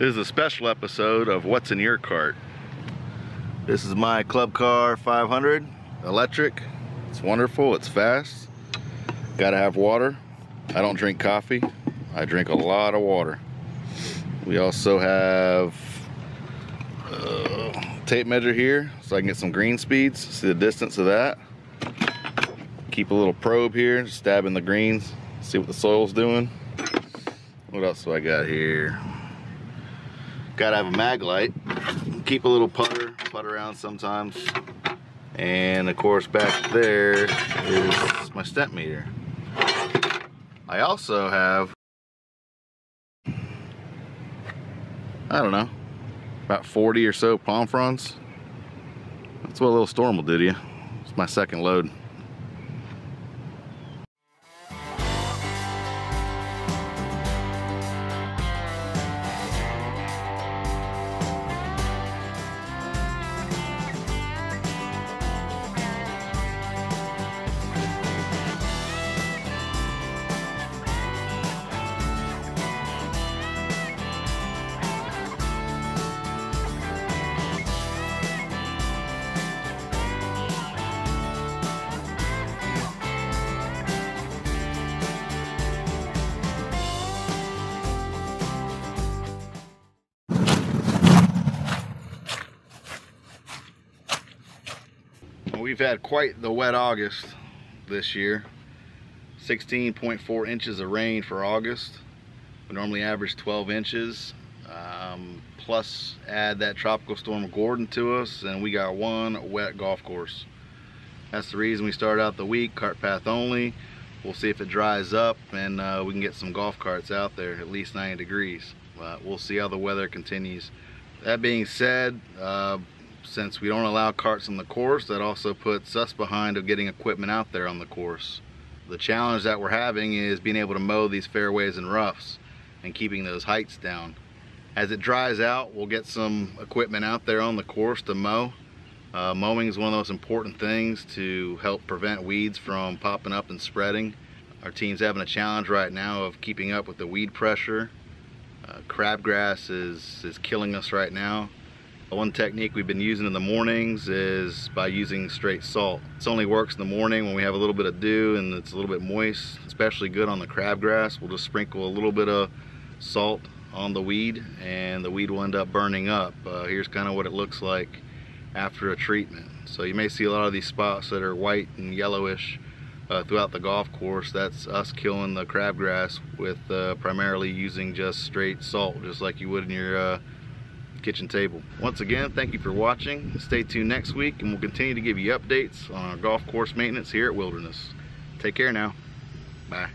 This is a special episode of What's in Your Cart. This is my Club Car 500 electric. It's wonderful, it's fast. Gotta have water. I don't drink coffee. I drink a lot of water. We also have a tape measure here so I can get some green speeds, see the distance of that. Keep a little probe here, stabbing the greens, see what the soil's doing. What else do I got here? Gotta have a mag light. Keep a little putter, putter around sometimes. And of course back there is my stimp meter. I also have, I don't know, about 40 or so palm fronds. That's what a little storm will do to you. It's my second load. We've had quite the wet August this year. 16.4 inches of rain for August. We normally average 12 inches. Um, plus add that tropical storm Gordon to us and we got one wet golf course. That's the reason we started out the week, cart path only. We'll see if it dries up and uh, we can get some golf carts out there at least 90 degrees. But we'll see how the weather continues. That being said, uh, since we don't allow carts on the course, that also puts us behind of getting equipment out there on the course. The challenge that we're having is being able to mow these fairways and roughs and keeping those heights down. As it dries out, we'll get some equipment out there on the course to mow. Uh, mowing is one of those important things to help prevent weeds from popping up and spreading. Our team's having a challenge right now of keeping up with the weed pressure. Uh, crabgrass is, is killing us right now. One technique we've been using in the mornings is by using straight salt. This only works in the morning when we have a little bit of dew and it's a little bit moist, especially good on the crabgrass. We'll just sprinkle a little bit of salt on the weed and the weed will end up burning up. Uh, here's kind of what it looks like after a treatment. So you may see a lot of these spots that are white and yellowish uh, throughout the golf course. That's us killing the crabgrass with uh, primarily using just straight salt, just like you would in your uh, kitchen table. Once again, thank you for watching. Stay tuned next week and we'll continue to give you updates on our golf course maintenance here at Wilderness. Take care now. Bye.